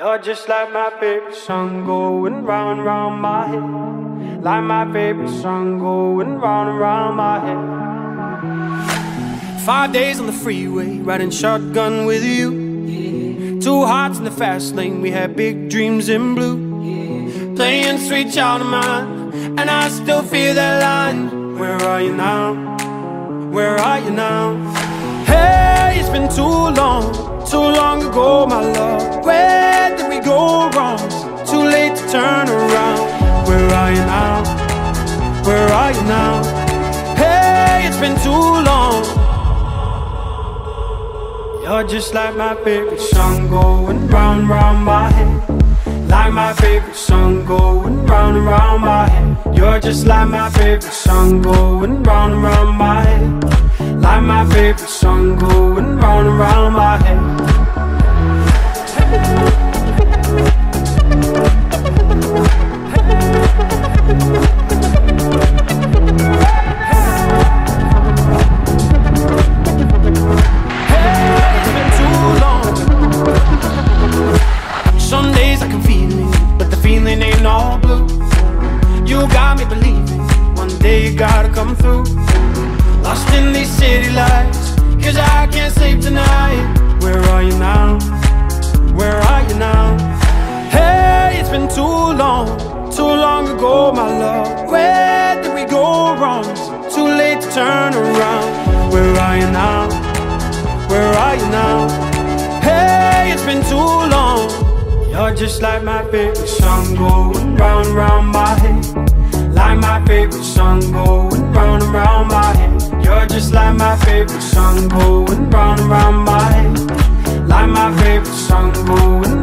You're just like my favorite song going round and round my head. Like my favorite song going round and round my head. Five days on the freeway, riding shotgun with you. Two hearts in the fast lane, we had big dreams in blue. Playing sweet child of mine, and I still feel that line. Where are you now? Where are you now? Hey, it's been too long, too long ago, my love. Where Too late to turn around. Where are you now? Where are you now? Hey, it's been too long. You're just like my favorite song going round, round my head. Like my favorite song going round and round my head. You're just like my favorite song going round and round my head. Like my favorite song going round round my head. Got me believing one day you gotta come through. Lost in these city lights, cause I can't sleep tonight. Where are you now? Where are you now? Hey, it's been too long, too long ago, my love. Where did we go wrong? Too late to turn around. Where are you now? Where are you now? Hey, it's been too long. You're just like my favorite song going round round my head. Favorite song going round and round my head. Like my favorite song going